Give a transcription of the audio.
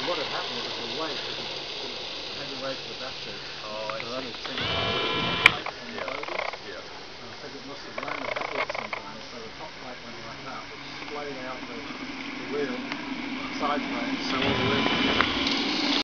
And what had happened was the weight, the, the heavy weight of the battery. Oh, I so see. Yeah. yeah. And I think it must have landed headwards sometime, so the top plate went like that, which splayed out the, the wheel sideways. So